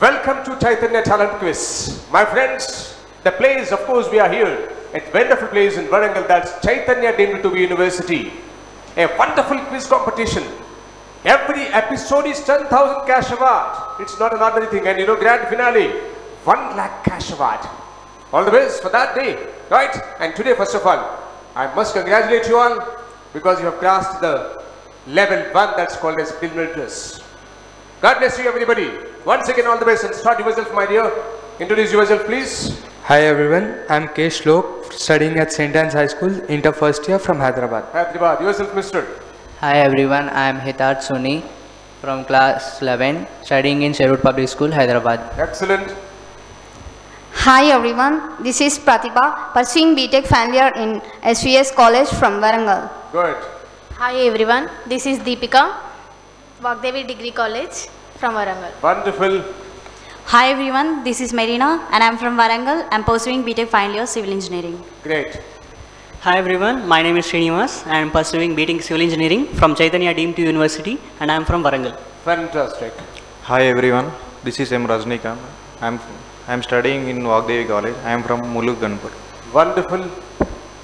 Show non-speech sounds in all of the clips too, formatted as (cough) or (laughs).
Welcome to Chaitanya Talent Quiz. My friends, the place, of course, we are here at wonderful place in Varangal, that's Chaitanya deemed University. A wonderful quiz competition. Every episode is 10,000 cash award. It's not an ordinary thing. And you know, grand finale, 1 lakh cash award. All the best for that day, right? And today, first of all, I must congratulate you all because you have crossed the level 1 that's called as preliminaries. God bless you, everybody. Once again, all the best and start yourself, my dear. Introduce yourself, please. Hi everyone, I'm K. Shlok, studying at St. Anne's High School, inter first year from Hyderabad. Hyderabad, yourself, Mister. Hi everyone, I am Hitart Soni from class 11 studying in Sherwood Public School, Hyderabad. Excellent. Hi everyone, this is Pratibha pursuing BTech final year in SVS College from Varangal. Good. Hi everyone, this is Deepika, Vagdevi Degree College from Warangal. Wonderful. Hi everyone, this is Marina and I'm from Varangal. I'm pursuing BTech final year civil engineering. Great. Hi everyone, my name is Srinivas. I am pursuing BTech Civil Engineering from Chaitanya Deemed to University and I am from Varangal. Fantastic. Hi everyone, this is M. Rajnikant. I am I am studying in Vagdevi College. I am from Muluk Ganpur. Wonderful.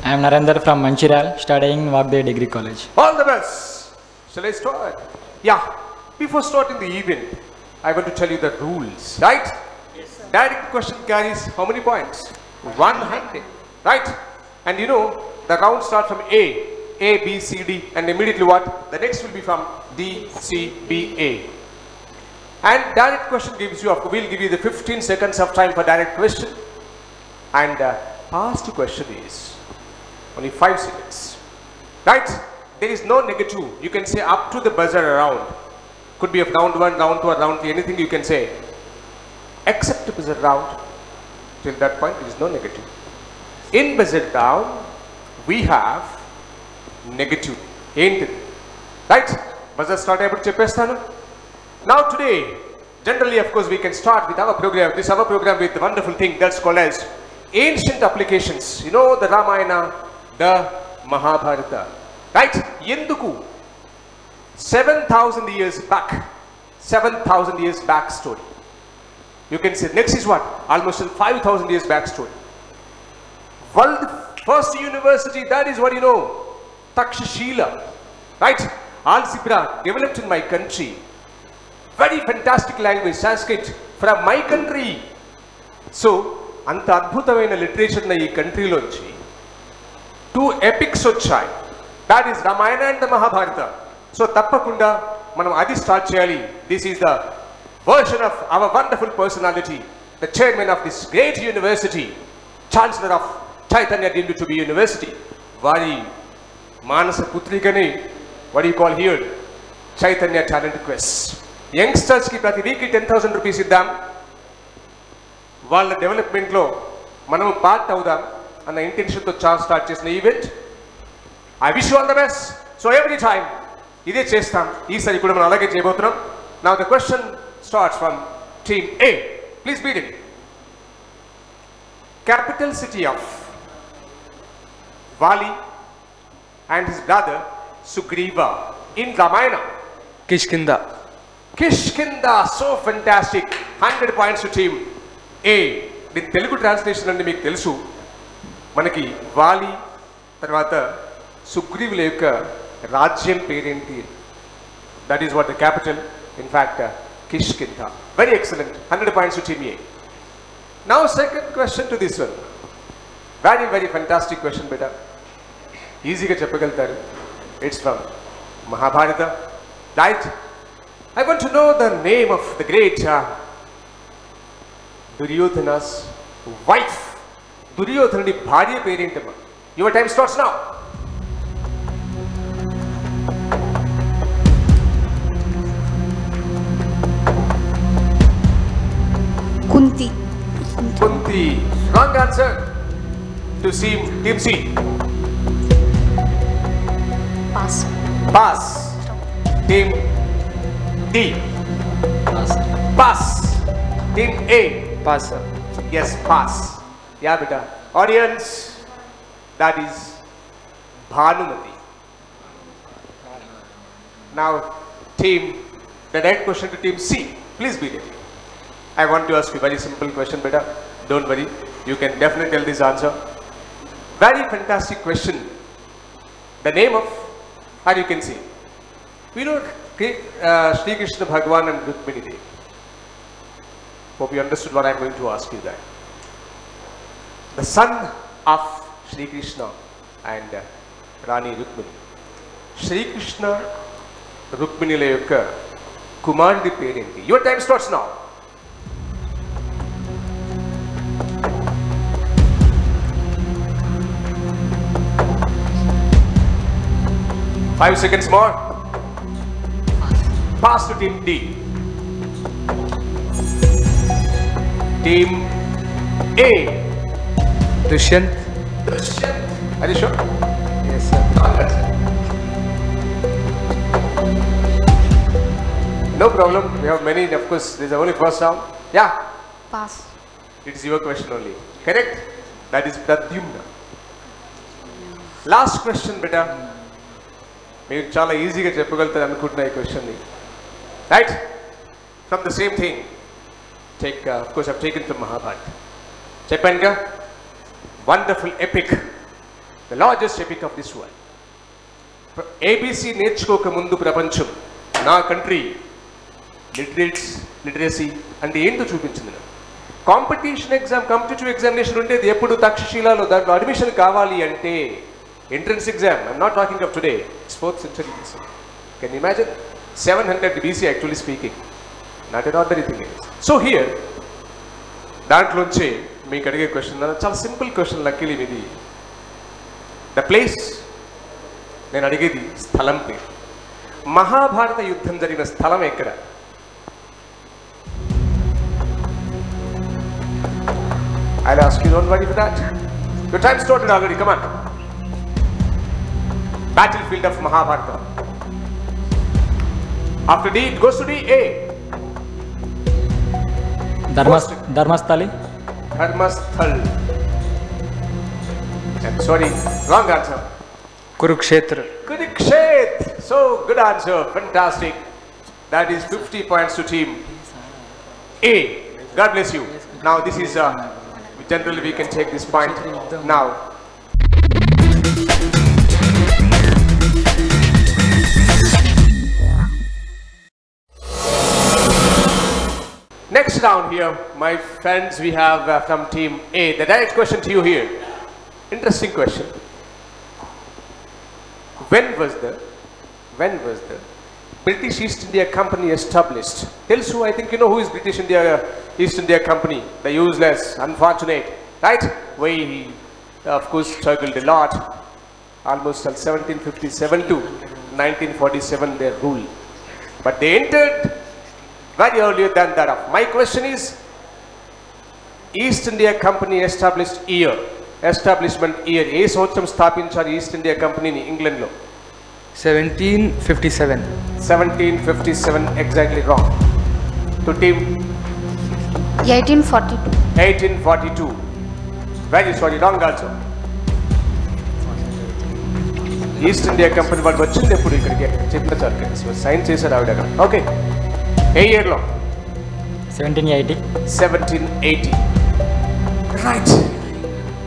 I am Narendra from Manchiral, studying in Vagdevi Degree College. All the best. Shall I start? Yeah. Before starting the event, I want to tell you the rules, right? Yes. Direct question carries how many points? 100, right? And you know, the round starts from A, A, B, C, D, and immediately what? The next will be from D, C, B, A. And direct question gives you, we'll give you the 15 seconds of time for direct question. And uh, past question is only 5 seconds. Right? There is no negative. You can say up to the buzzer around. Could be of round 1, round 2, or round 3, anything you can say. Except buzzer round. Till that point, there is no negative. In buzzer down, we have negative. ఏంటిది right buzzer start అయినప్పుడు చెప్పేస్తాను Now today, generally of course we can start with our program, this our program with the wonderful thing that's called as ancient applications. You know the Ramayana, the Mahabharata. Right? ఎందుకు 7,000 years back, 7,000 years back story. You can say next is what? Almost 5,000 years back story. World first university that is what you know Takshashila right algebra developed in my country very fantastic language Sanskrit from my country so అంత అద్భుతమైన literature ఈ కంట్రీలోంచి two epics వచ్చాయి. That is Ramayana and the Mahabharata so తప్పకుండా మనం అది start చేయాలి. This is the version of our wonderful personality the chairman of this great university chancellor of Chaitanya deemed to be university వారి మానస పుత్రికని what you call here Chaitanya talent quest యంగ్స్టర్స్కి ప్రతి వీక్కి ten thousand rupees ఇద్దాం. వాళ్ళ డెవలప్మెంట్లో మనం part అవుదాం అన్న ఇంటెన్షన్తో చాలా స్టార్ట్ చేసిన event I wish all the best so every time ఇదే చేస్తాం. ఈసారి కూడా మనం అలాగే చేయబోతున్నాం. Now the question starts from team A please bid it capital city of Vali and his brother Sugriva in Ramayana Kishkinda. Kishkinda so fantastic hundred points team A దీని Telugu translation అంటే మీకు తెలుసు. మనకి వాలి తర్వాత సుగ్రీవుల యొక్క రాజ్యం పేరేంటి? That is what the capital in fact Kishkinda very excellent hundred points team A now second question to this one very very fantastic question బేటా ఈజీగా చెప్పగలుగుతారు it's from Mahabharata right I want to know the name of the great uh, Duryodhana's wife. దుర్యోధనుడి భార్య పేరేంటమ్మా your time starts now Kunti. Kunti wrong answer to see Team C? Pass. Pass. Team D. Pass. Pass. Team A. Pass. Yes, pass. Yeah, beta. Audience, that is Bhanumati. Now, team, the direct question to team C. Please be ready. I want to ask you a very simple question, beta. Don't worry. You can definitely tell this answer. Very fantastic question. The name of, and you can see, we know uh, Sri Krishna Bhagwan and Rukmini Dev. Hope you understood what I'm going to ask you there. The son of Sri Krishna and uh, Rani Rukmini. Sri Krishna Rukmini Layaka Kumandi Perenti. Your time starts now. Five seconds more. Pass to team D. Team A. Dushyant. Dushyant. Are you sure? Yes, sir. (laughs) No problem. We have many. Of course, this is only first round. Yeah. Pass. It's your question only. Correct. That is Pradyumna. Last question, beta. మీరు చాలా ఈజీగా చెప్పగలుగుతారు అనుకుంటున్నా ఈ క్వశ్చన్ని right from the same thing take of course I've taking from Mahabharat చెప్పానుగా wonderful epic the largest epic of this world ABC నేర్చుకోక ముందు ప్రపంచం నా కంట్రీ లిటరేట్స్ లిటరసీ అంటే ఏంటో చూపించింది నాకు. కాంపిటీషన్ ఎగ్జామ్ కాంపిటేటివ్ ఎగ్జామినేషన్ ఉండేది ఎప్పుడు తక్షశిలాలో దాంట్లో అడ్మిషన్ కావాలి అంటే entrance exam I'm not talking up today it's fourth century can imagine seven hundred BC actually speaking not an order thing so here దాంట్లోంచి మీకు అడిగే క్వశ్చన్ చాలా సింపుల్ క్వశ్చన్ లక్కీలీ ఇది ద ప్లేస్ నేను అడిగేది స్థలం పేరు. మహాభారత యుద్ధం జరిగిన స్థలం ఎక్కడ? I ask you don't worry for that your time started already come. battlefield of Mahabharata. After D, it goes to D, A. Dharmas, Dharmasthali. Dharmasthal. I'm sorry, wrong answer. Kurukshetra. Kurukshetra. So, good answer. Fantastic. That is 50 points to team A. God bless you. Now, this is, uh, generally we can take this point now. Next round here, my friends, we have uh, from team A. The direct question to you here. Interesting question. When was the when was the British East India Company established? Tells who I think you know who is British India East India Company, the useless, unfortunate, right? We of course struggled a lot, almost till 1757 to 1947 their rule, but they entered very earlier than that. Of. My question is, East India Company established year establishment year ఏ సంవత్సరం స్థాపించారు East India కంపెనీని ఇంగ్లాండ్లో 1757. Seventeen fifty seven exactly wrong to team 1842. Eighteen forty two. Very sorry wrong also East India Company వాళ్ళు వచ్చింది ఎప్పుడు ఇక్కడికి? చెప్పిన sir sign చేశారు ఆవిడ. ఓకే ఏ ఇయర్లో seventeen eighty seventeen eighty right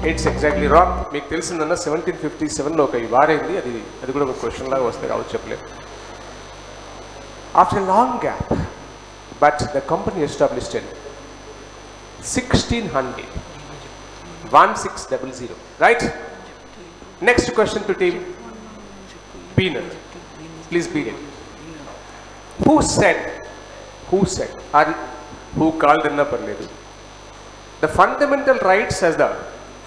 it's exactly wrong మీకు తెలిసిందన్న సెవెంటీన్ ఫిఫ్టీ సెవెన్లో ఒక వారైంది అది అది కూడా ఒక క్వశ్చన్ లాగా వస్తే కావచ్చు చెప్పలేదు after long gap but the company established in sixteen hundred one six double zero right next question to team peanut please be ready who set who set అది హూ కాల్డ్ పర్లేదు the fundamental rights as the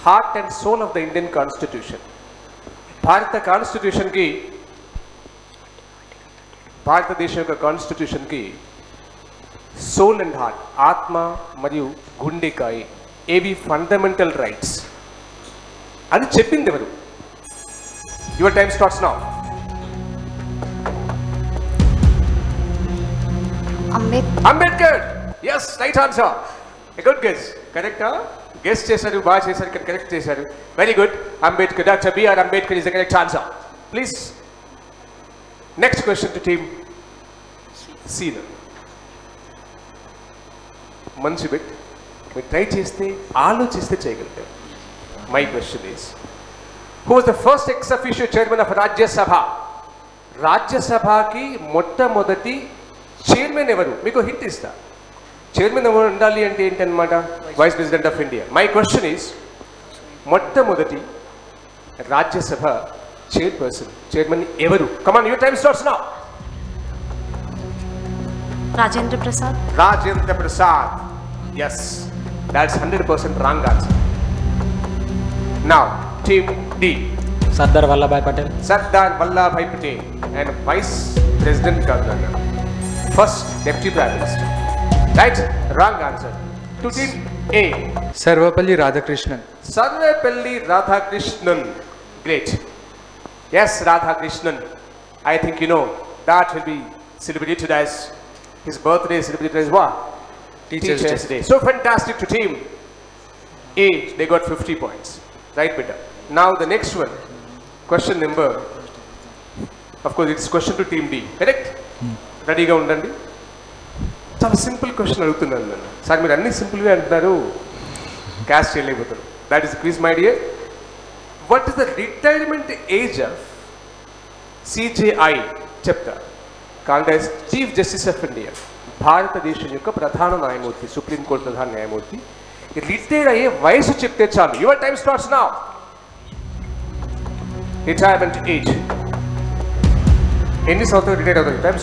heart and soul of the Indian constitution భారత కాన్స్టిట్యూషన్కి భారతదేశం యొక్క కాన్స్టిట్యూషన్కి soul and heart ఆత్మ మరియు గుండెకాయ ఏవి ఫండమెంటల్ రైట్స్ అది చెప్పింది ఎవరు? యువర్ టైమ్ స్టార్ట్స్ నా Ambed Ambedkar yes right answer good guess కరెక్టా గెస్ చేశారు బాగా చేశారు ఇక్కడ కరెక్ట్ చేశారు. Very good Ambedkar doctor BR Ambedkar is the correct answer please next question to team scene మంచి బిట్ మీరు ట్రై చేస్తే ఆలోచిస్తే చేయగలుగుతారు. My question is who the first X official chairman of Rajya Sabha రాజ్యసభకి మొట్టమొదటి చైర్మన్ ఎవరు? మీకు హింట్ ఇస్తా. చైర్మన్ ఎవరు ఉండాలి అంటే ఏంటన్నమాట? Vice president of India my question is మొట్టమొదటి రాజ్యసభ చైర్పర్సన్ చైర్మన్ ఎవరు? Come on you time starts now Rajendra Prasad. Rajendra Prasad. Yes that's hundred percent wrong answer now team D Sardar Vallabhbhai Patel Sardar Vallabhbhai Patel and vice president First Deputy Prime Minister. Right? Wrong answer. To team A. Sarvapalli Radhakrishnan. Sarvapalli Radhakrishnan. Great. Yes, Radhakrishnan. I think you know that will be celebrated as his birthday celebrated as what? Teacher's, Teacher's Day. Day. So fantastic to team A. They got 50 points. Right, Peter? Now the next one. Question number. Of course, it's question to team B. Correct? Hmm. రెడీగా ఉండండి. చాలా simple question అడుగుతున్నాను నేను. Sir మీరు అన్ని సింపుల్గా అంటున్నారు. Cash చేయలేకపోతారు that is quiz my dear what is the retirement age of CJI చెప్తా Congress chief justice of India భారతదేశం యొక్క ప్రధాన న్యాయమూర్తి సుప్రీంకోర్టు ప్రధాన న్యాయమూర్తి. రిటైర్ అయ్యే వయసు చెప్తే చాలు. Your time starts now retirement age Any sort of detail the time,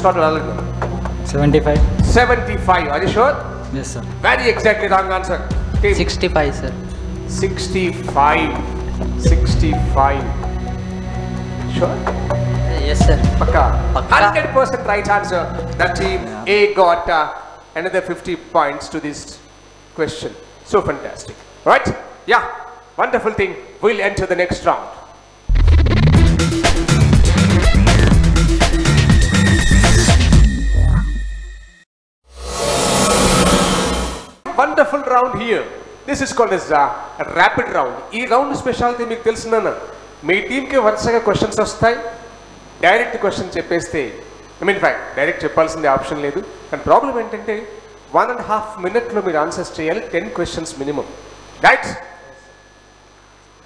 75. 75, are you sure? Yes, sir. Very exactly wrong answer. 65, sir. 65. 65. Sure? Yes, sir. Paka. Paka. 100% right answer. The team yeah. A got uh, another 50 points to this question. So fantastic. Right? Yeah. Wonderful thing. We'll enter the next round. Wonderful round here this is called is rapid round ఈ round speciality మీకు తెలిసిందన్న మీ టీంకి వరుసగా questions వస్తాయి. Direct question చెప్పేస్తే I mean fact direct చెప్పాల్సింది option లేదు. కానీ ప్రాబ్లం ఏంటంటే వన్ అండ్ హాఫ్ మినిట్లో మీరు ఆన్సర్స్ చేయాలి ten questions minimum right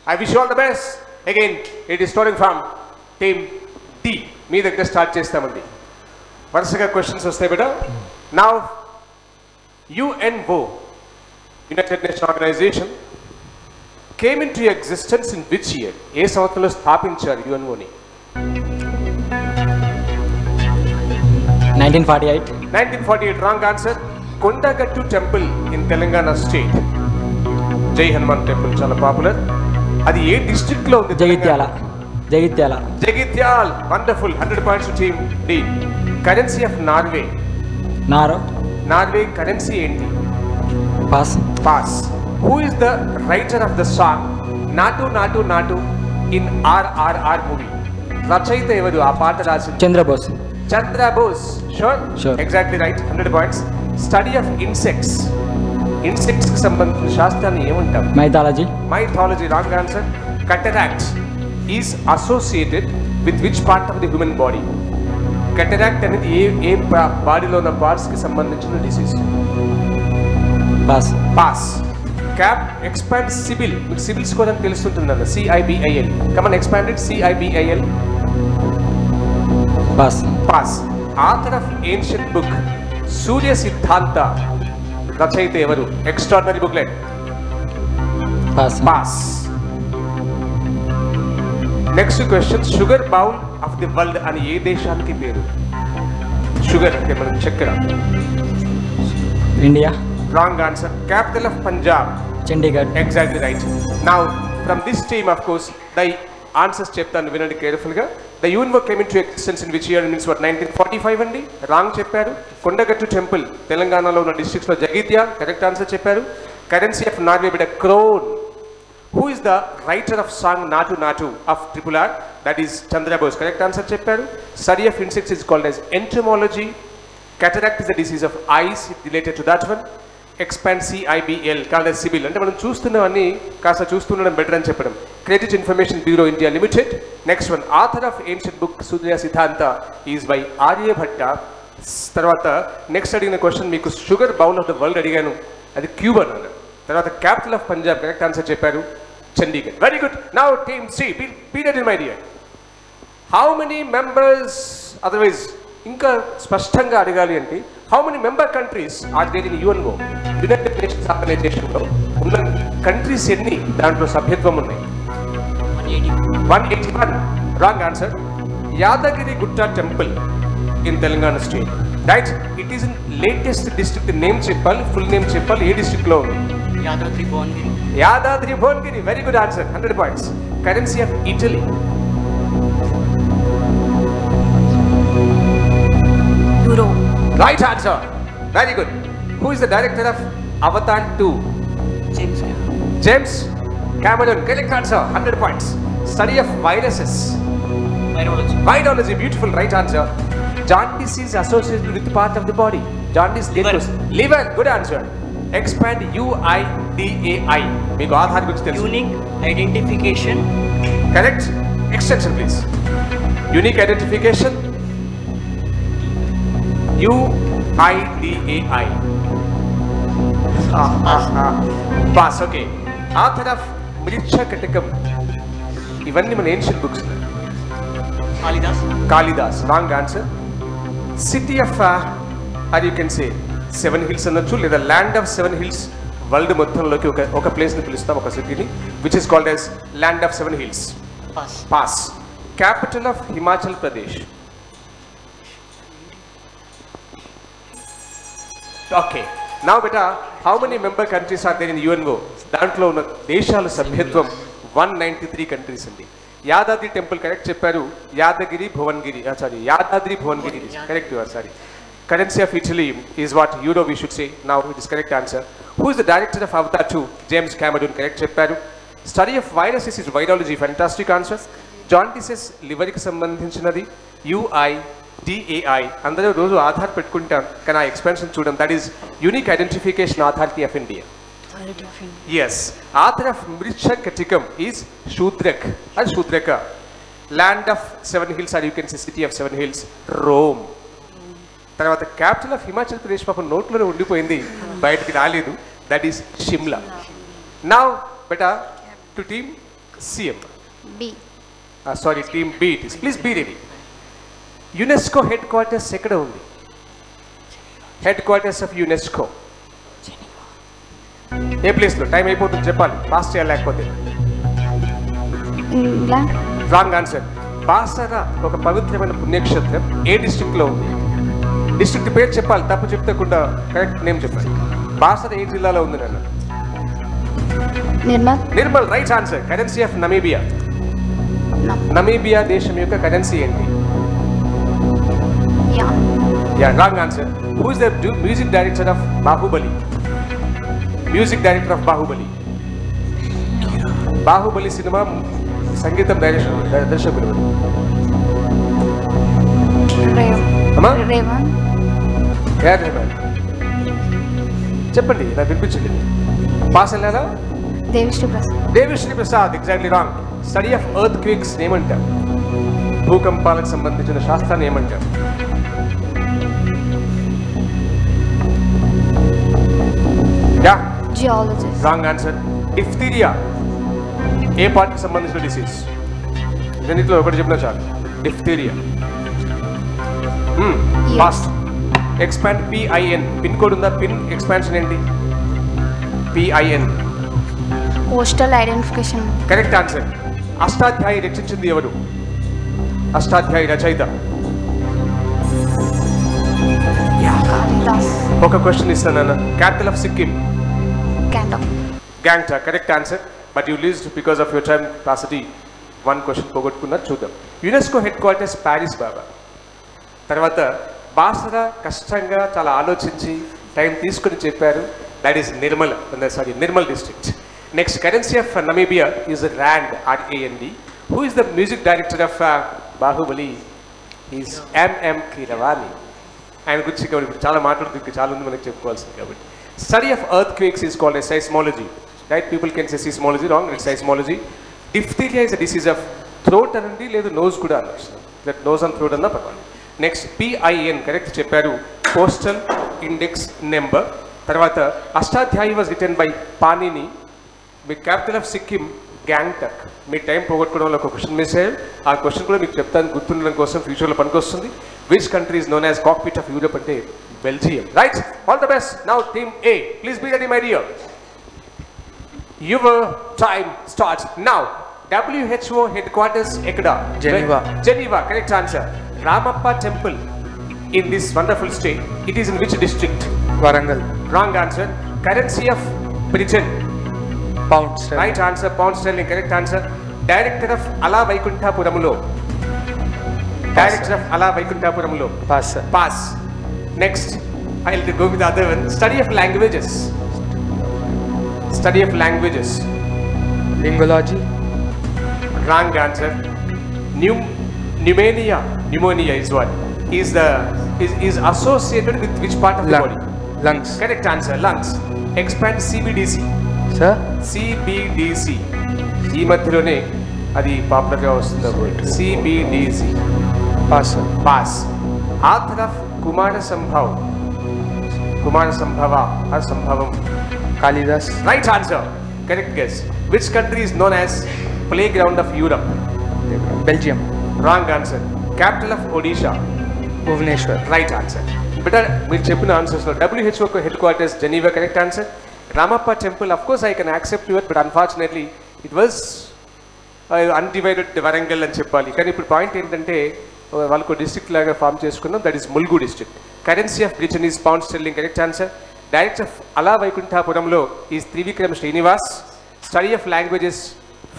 I wish all the best again it is storing from team D మీ దగ్గర స్టార్ట్ చేస్తామండి. వరుసగా క్వశ్చన్స్ వస్తాయి బిడ్డ. Now UNO UNO, United Nations Organization, came into existence in which year? ఏ సంవత్సరంలో స్థాపించారు యుఎన్ఓని nineteen forty eight nineteen forty eight wrong answer Kondagattu temple in Telangana state. జై Hanuman temple చాలా పాపులర్ అది ఏ డిస్ట్రిక్ట్లో ఉంది Jagtial. Jagtial. Jagtial. Wonderful hundred points team D currency of Norway narrow Norway currency ఏంటి? Pass pass who is the writer of the song Naatu Naatu Naatu in RRR movie రచయిత ఎవరు? ఆ పాట రాసింది. Chandrabose. Chandra Bose sure Sure. Exactly right hundred points study of insects ఇన్సెక్ట్స్కి సంబంధించిన శాస్త్రాన్ని ఏమంటాం? Mythology mythology wrong answer cataract is associated with which part of the human body cataract అనేది ఏ ఏ బాడీలో ఉన్న parts కి సంబంధించిన disease pass pass cap expand CIBIL మీకు సిబిల్ స్కోర్ అని తెలుస్తుంటుందన్న CIBIL come on expanded CIBIL pass pass author of ancient book Surya Siddhanta రచయిత ఎవరు? Extraordinary booklet pass pass next question sugar bowl of the world అని ఏ దేశానికి పేరు? Sugar అంటే మనం చక్కెర India wrong answer capital of Punjab Chandigarh exactly right now from this team of course the answers చెప్తాను వినండి కేర్ఫుల్గా the యూనివో came into existence in which year means what nineteen forty five అండి. రాంగ్ చెప్పారు. Kondagattu temple తెలంగాణలో ఉన్న డిస్ట్రిక్ట్స్లో Jagtial correct answer చెప్పారు. Currency of Norway బిడ krone who is the writer of song Naatu Naatu of triple R that is Chandrabose correct answer చెప్పారు. Study of insects is called as entomology Cataract is the disease of eyes related to that one. Expand CIBIL called as CIBIL. అంటే మనం చూస్తున్నవన్నీ కాస్త చూస్తుండడం better అని చెప్పడం. Credit information bureau India limited next one author of ancient book Surya Siddhanta is by Aryabhatta తర్వాత next అడిగిన question మీకు sugar bowl of the world అడిగాను. అది క్యూబర్ అన్నాను తర్వాత capital of Punjab correct answer చెప్పారు చండీగఢ్. వెరీ గుడ్ నా team C period in my dear how many members otherwise ఇంకా స్పష్టంగా అడగాలి అంటే how many member countries are there in UNO united nations ఆర్గనైజేషన్లో ఉన్న కంట్రీస్ ఎన్ని? దాంట్లో సభ్యత్వం ఉన్నాయి. One eighty one wrong answer Yadagiri Gutta temple in Telangana state right it is in latest district name చెప్పాలి ఫుల్ నేమ్ చెప్పాలి ఏ district లో ఉంది? Yadadri Bhuvanagiri. Yadadri Bhuvanagiri. Very good answer hundred points currency of Italy Euro. Right answer. Very good. Who is the director of Avatar 2? James James Cameron. Correct answer. 100 points. Study of viruses. Virology Virology. Beautiful. Right answer. Jaundice is associated with part of the body. Jaundice. Liver. Liver. Good answer. Expand U I D A I. మీకు ఆధార్ గురించి తెలుసు unique identification correct extension please unique identification UIDAI Pass okay author of Mrichchhakatikam ఇవన్నీ మన ancient books Kalidas Kalidas wrong answer city of are you can say seven hills అనొచ్చు లేదా land of seven hills world మొత్తంలోకి ఒక ఒక ప్లేస్ని పిలుస్తాం ఒక సిటీని which is called as land of seven hills pass pass capital of Himachal Pradesh okay నా బెట how many member countries are there in UNO దాంట్లో ఉన్న దేశాల సభ్యత్వం వన్ నైంటీ త్రీ కంట్రీస్ ఉంది. యాదాద్రి టెంపుల్ కరెక్ట్ చెప్పారు. Yadagiri Bhuvangiri sorry Yadadri Bhuvangiri correct sorry currency of Italy is what euro we should say నా it is correct answer who is the director of Avatar two James Cameron correct చెప్పారు. Study of viruses is virology fantastic answer jaundice లివర్కి సంబంధించినది. UI DAI అందరూ రోజు ఆధార్ పెట్టుకుంటాం కానీ ఆ expansion చూడడం that is unique identification authority of India as author of Mrichchhakatikam is Shudrak అది Shudraka land of seven hills are you can see city of seven hills Rome తర్వాత క్యాపిటల్ ఆఫ్ హిమాచల్ ప్రదేశ్ పాపం నోట్లోనే ఉండిపోయింది. బయటికి రాలేదు. దట్ ఈస్ షిమ్లా నా beta to team CM B. Sorry team B it is please be ready UNESCO headquarters ఎక్కడ ఉంది? Headquarters of UNESCO ఏ ప్లేస్లో టైం అయిపోతుంది చెప్పాలి. పాస్ చేయాలి లేకపోతే. England. రాంగ్ ఆన్సర్ బాసర ఒక పవిత్రమైన పుణ్యక్షేత్రం. ఏ district లో ఉంది? డిస్ట్రిక్ట్ పేరు చెప్పాలి. తప్పు చెప్తకుండా కరెక్ట్ నేమ్ చెప్పాలి బాసర ఏ జిల్లాలో ఉంది నాన్న? Nirmal. Nirmal right answer currency of Namibia No. Namibia దేశం యొక్క కరెన్సీ ఏంటి? Yeah. Yeah wrong answer who is the music director of Baahubali music director of Baahubali Baahubali cinema సంగీతం డైరెక్షన్ దర్శకుడు Raven. అమ్మా Raven. ఏఆర్ రెహమాన్ చెప్పండి నాకు వినిపించండి పాస్ వెళ్ళారా Devish Prasad. Devisri Prasad exactly wrong study of earthquakes ఏమంటారు భూకంపాలకు సంబంధించిన శాస్త్రాన్ని ఏమంటారు Geologist. రాంగ్ ఆన్సర్ డిఫ్తీరియా ఏ పార్ట్కి సంబంధించిన డిసీజ్ రెండిట్లో ఒకటి చెప్పినా చాలు. Diphtheria fast expand PIN pin code ఉందా? పిన్ ఎక్స్పాన్షన్ ఏంటి? PIN Postal identification. Correct answer Ashtadhyayi రచించింది ఎవరు? అష్టాధ్యాయి రచయిత. Kalidas. ఒక క్వశ్చన్ ఇస్తాను నాన్న. Capital of Sikkim Gangtok. Gangtok correct answer but you leased because of your time capacity one question పోగొట్టుకున్నారు చూద్దాం. UNESCO headquarters Paris బాబా. తర్వాత బాసరా కష్టంగా చాలా ఆలోచించి టైం తీసుకుని చెప్పారు. That is Nirmal sorry Nirmal district next currency of Namibia is rand R A N D who is the music director of Baahubali is MM Keeravani ఆయన గురించి కాబట్టి ఇప్పుడు చాలా మాట్లాడుతుంది చాలా ఉంది మనకి చెప్పుకోవాల్సింది కాబట్టి. Study of earthquakes is called a seismology right people can say seismology wrong it's seismology diphtheria is a disease of throat అనండి లేదు నోస్ కూడా అనొచ్చు దట్ నోస్ అండ్ థ్రోట్ అన్నా పర్వాలేదు. నెక్స్ట్ పిఐఎన్ కరెక్ట్ చెప్పారు. పోస్టల్ ఇండెక్స్ నెంబర్ తర్వాత Ashtadhyayi was written by Panini me capital of Sikkim Gangtok మీ time పోగొట్టుకోవడంలో ఒక క్వశ్చన్ మిస్ అయ్యారు. ఆ క్వశ్చన్ కూడా మీకు చెప్తాను గుర్తుండడం కోసం ఫ్యూచర్లో పనికొస్తుంది which country is known as cockpit of Europe అంటే Belgium. Right all the best now team A please be ready my dear your time starts now WHO headquarters ఎక్కడ Geneva. Geneva correct answer Ramappa temple in this wonderful state it is in which district Warangal. Wrong answer currency of Britain Pound sterling. Right answer pound sterling correct answer director of Ala Vaikunthapurramuloo director of Ala Vaikunthapurramuloo Pass, sir. Pass next I will go with other one study of study of languages Lingology. Wrong answer new pneumonia pneumonia is what is the is is associated with which part of the Lung. body Lungs. correct answer lungs expand cbdc Sir? CBDC ఈ మధ్యలోనే అది పాపులర్గా వస్తుంది CBDC Pass, sir. Pass author of Kumara Sambhav Kumara Sambhava ఆ Sambhavam Kalidas. Right answer correct guess which country is known as playground of Europe Belgium. Wrong answer capital of Odisha Bhubaneswar. Right answer better మీరు చెప్పిన ఆన్సర్స్లో WHO headquarters Geneva correct answer Ramappa temple of course I can accept your but unfortunately it was undivided Warangal అని చెప్పాలి. కానీ ఇప్పుడు point ఏంటంటే వాళ్ళకు district లాగా form చేసుకున్నాం. That is Mulugu district currency of Britain is pound sterling correct answer director of Ala Vaikunthapuramlo is Trivikram Srinivas study of languages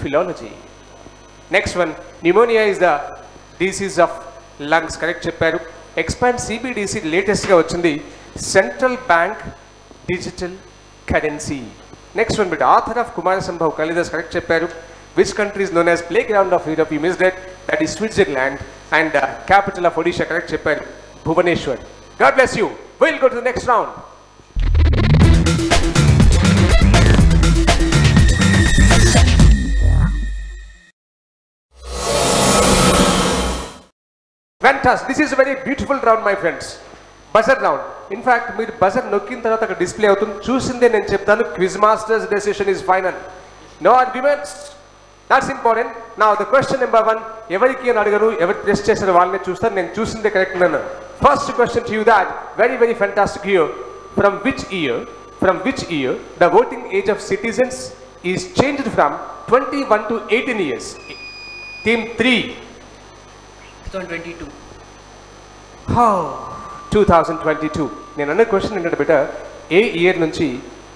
philology next one pneumonia is the disease of lungs correct చెప్పారు expand CBDC లేటెస్ట్గా వచ్చింది central bank digital currency next one bit author of Kumara Sambhav Kalidas correct చెప్పారు which countries known as play ground of Europe you miss it that is Switzerland and capital of Odisha correct చెప్పారు. Bhubaneswar god bless you will go to next round fantastic this is very beautiful round my friends buzzer round in fact మీరు buzzer నొక్కిన తర్వాత అక్కడ display అవుతుంది. చూసిందే నేను చెప్తాను quiz masters decision is final no arguments that's important నా the question number one ఎవరికి అని అడగరు ఎవరు ప్రెస్ చేశారు వాళ్ళనే చూస్తాను. నేను చూసిందే కరెక్ట్ నన్ను. First question to you that very very fantastic year from which year from which year the voting age of citizens is changed from twenty one to eighteen years team three 2022. Two thousand twenty two నేను అన్న question ఏంటంటే బిడ్డ ఏ year నుంచి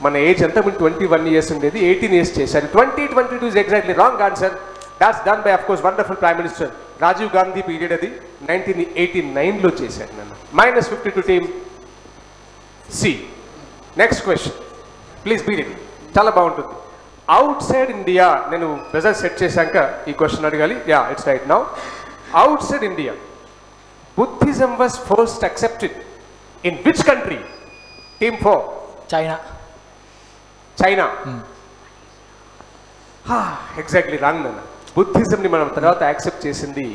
మన age ఎంత ముందు twenty one years ఉండేది eighteen years చేశారు. Twenty twenty two is exactly wrong answer that's done by course wonderful prime minister Rajiv Gandhi period అది. నైన్టీన్ ఎయిటీ నైన్లో చేశారు నన్ను. Minus fifty two team C next question please be ready చాలా బాగుంటుంది. Outside India నేను pressure set చేశాక ఈ question అడగాలి. Yeah it's right now outside India Buddhism was first accepted in which country team four China China exactly wrong నాన్న బుద్ధిజంని మనం తర్వాత యాక్సెప్ట్ చేసింది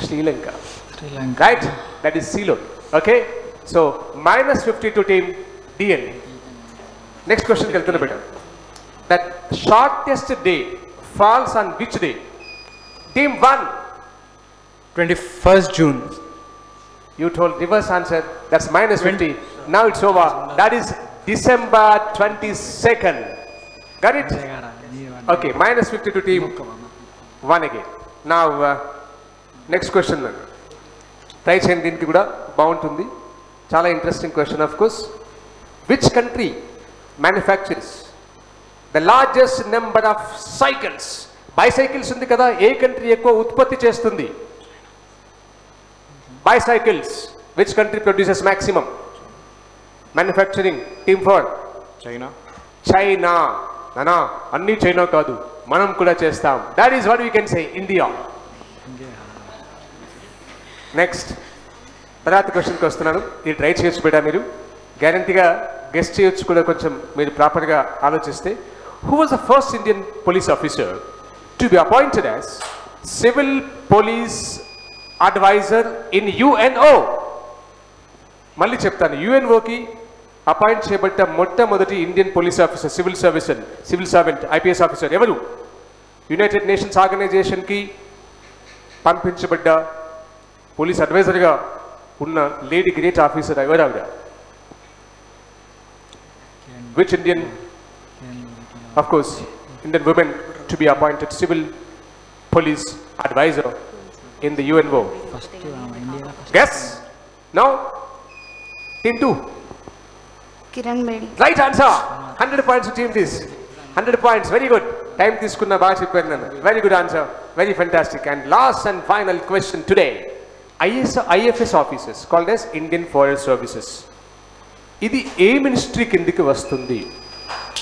Sri Lanka. Sri Lanka. Right that is Ceylon okay so minus fifty to team DND next క్వశ్చన్కి వెళ్తున్నా బిడ్డ that shortest day falls on which day team one twenty first June you told reverse answer that's minus twenty now it's over that is December twenty second got it okay minus fifty to team one again now next question try చేయండి దీనికి కూడా బాగుంటుంది చాలా interesting question of course which country manufactures the largest number of cycles bicycles ఉంది కదా ఏ country ఎక్కువ ఉత్పత్తి చేస్తుంది? Bicycles. Which country produces maximum? Manufacturing team for? China China నానా అన్ని చైనా కాదు. మనం కూడా చేస్తాం. That is what we can say India next తర్వాత క్వశ్చన్కి వస్తున్నాను. ఇది ట్రై చేయొచ్చు బిడ్డ మీరు? గ్యారంటీగా గెస్ట్ చేయొచ్చు కూడా కొంచెం మీరు ప్రాపర్గా ఆలోచిస్తే who was the first Indian police officer to be appointed as civil police advisor in UNO మళ్ళీ చెప్తాను యుఎన్ఓకి అపాయింట్ చేయబడ్డ మొట్టమొదటి Indian police officer civil service civil servant IPS officer ఎవరు? యునైటెడ్ నేషన్స్ ఆర్గనైజేషన్కి పంపించబడ్డ పోలీస్ అడ్వైజర్గా ఉన్న లేడీ గ్రేట్ ఆఫీసర్ ఎవరు ఆవిడ? which Indian of course Indian women to be appointed civil police advisor in the UNO guess no team two Kiran Bedi right answer hundred points team this hundred points very good time తీసుకున్న బాగా చెప్పారు నన్ను very good answer very fantastic and last and final question today is IFS officers called as Indian forest services ఇది ఏ ministry కిందికి వస్తుంది?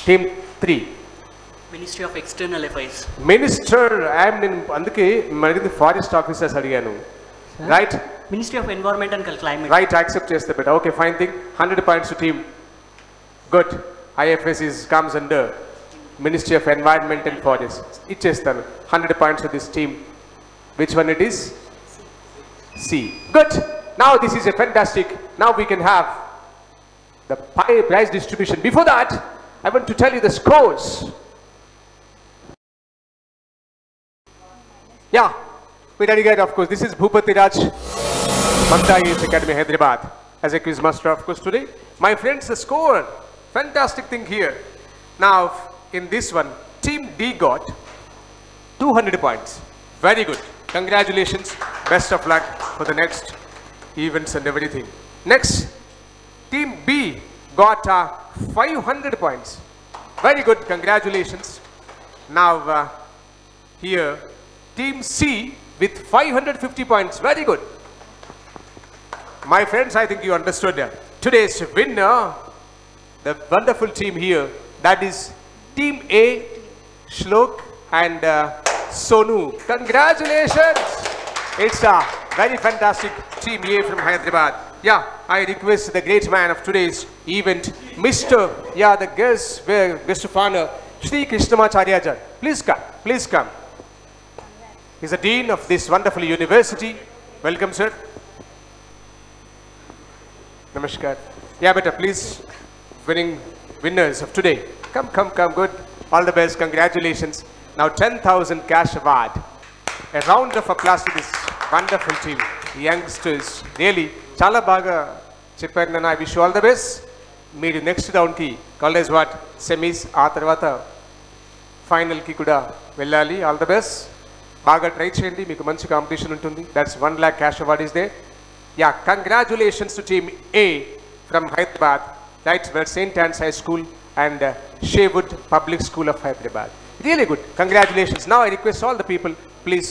Team three ministry of external affairs minister I am నేను అందుకే అడిగింది ఫారెస్ట్ ఆఫీసర్స్ అడిగాను. Right ministry of environment and climate right accept చేస్తే better okay fine thing hundred points team good IFS is comes under ministry of environment and forest ఇచ్చేస్తాను. Hundred points this team which one it is see good now this is a fantastic now we can have the prize distribution. Before that, I want to tell you the scores. Yeah, we dedicated, of course. This is Bhupati Raj, Mamta IAS Academy, Hyderabad, as a quiz master, of course, today. My friends, the score, fantastic thing here. Now, in this one, Team D got 200 points. Very good. Congratulations. Best of luck for the next events and everything. Next, Team B got uh, 500 points. Very good. Congratulations. Now, uh, here, Team C with 550 points. Very good. My friends, I think you understood uh, today's winner, the wonderful team here, that is Team A, Shlok and uh, Sonu. Congratulations! It's a very fantastic Team A from Hyderabad. Yeah, I request the great man of today's event, Mr. Yeah, the guest, uh, guest of honor, Sri Krishnamacharya. Please come, please come. He's the dean of this wonderful university. Welcome, sir. Namaskar. Yeah, better please, winning winners of today. Come, come, come, good. All the best, congratulations. Now 10,000 cash award. A round of applause to this wonderful team, youngsters. Really, చాలా బాగా చెప్పారు నన్ను. I wish all the best మీరు next రౌండ్కి college what semis ఆ తర్వాత ఫైనల్కి కూడా వెళ్ళాలి. ఆల్ ద బెస్ట్ బాగా ట్రై చేయండి. మీకు మంచి కాంపిటీషన్ ఉంటుంది. That's one lakh cash award is they yeah congratulations to team A from Hyderabad rights where saint Ann's high school and Sherwood public school of Hyderabad really good congratulations నా I request all the people please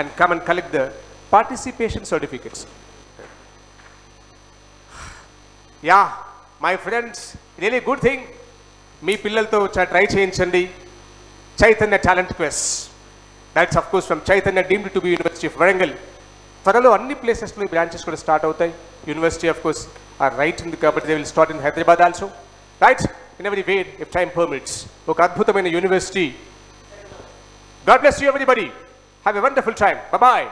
and come and collect the participation certificates yeah my friends really good thing మీ పిల్లలతో try చేయించండి. Chaitanya talent quest that's of course from Chaitanya deemed to be university of Warangal త్వరలో అన్ని ప్లేసెస్లో branches కూడా start అవుతాయి. University of course ఆ right ఉంది కాబట్టి they will start in Hyderabad also right in every way if time permits ఒక అద్భుతమైన university God bless you everybody have a wonderful time bye